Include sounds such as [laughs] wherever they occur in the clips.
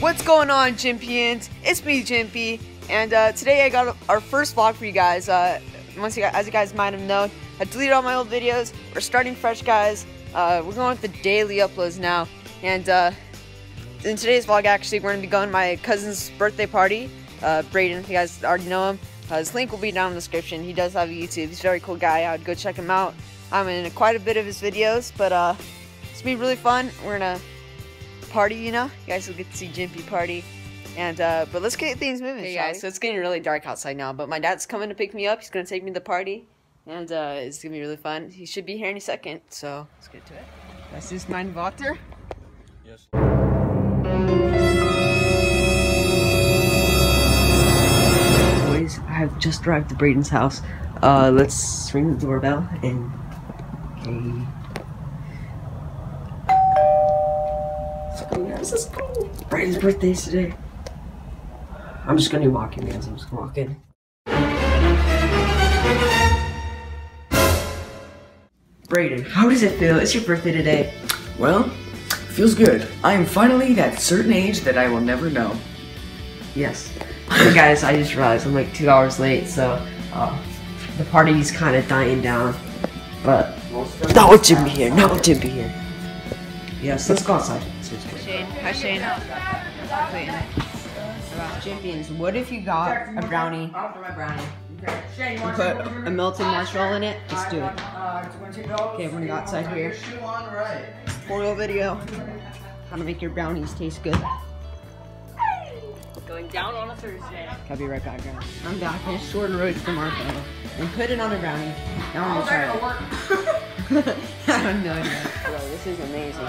What's going on, Jimpians? It's me, Jimpy, and uh, today I got our first vlog for you guys. Uh, once you as you guys might have known, I deleted all my old videos. We're starting fresh, guys. Uh, we're going with the daily uploads now, and uh, in today's vlog, actually, we're gonna be going to my cousin's birthday party. Uh, Braden, you guys already know him. Uh, his link will be down in the description. He does have a YouTube. He's a very cool guy. I would go check him out. I'm in quite a bit of his videos, but it's gonna be really fun. We're gonna party, you know. You guys will get to see Jimpy party. And uh, but let's get things moving. Hey guys, so it's getting really dark outside now, but my dad's coming to pick me up. He's gonna take me to the party, and uh, it's gonna be really fun. He should be here any second, so let's get to it. Das ist mein Vater. Yes. Boys, I have just arrived at Braden's house. Uh, let's ring the doorbell and. Okay. Let's go, guys. Let's go. Birthday's today. I'm just gonna walk in, guys. I'm just gonna walk in. Braden, how does it feel? It's your birthday today. Well, feels good. I am finally that certain age that I will never know. Yes. Hey guys, I just realized I'm like two hours late, so uh, the party's kind of dying down. But not with Jimpy here, not with Jimpy here. Yes, let's go outside. Shane. Hi, Shane. Champions, what if you got a brownie? You put a melted marshmallow in it? Let's do it. Okay, we're gonna go outside here. Tutorial video. How to make your brownies taste good. Going down on a Thursday. I'll be right back, guys. I'm back. I just ordered road from Marco and put it on a brownie. Now I'm gonna oh, try it. [laughs] I have no idea. Bro, this is amazing.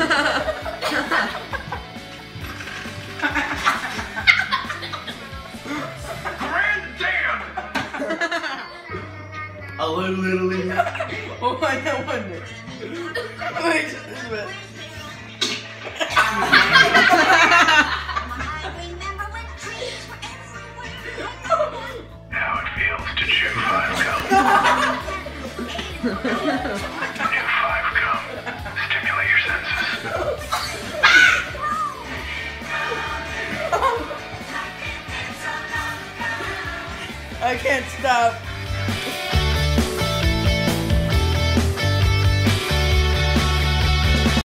A little, little, little. Oh, I know one minute. Wait, just a minute. How it feels to chew five gum. I can't stop.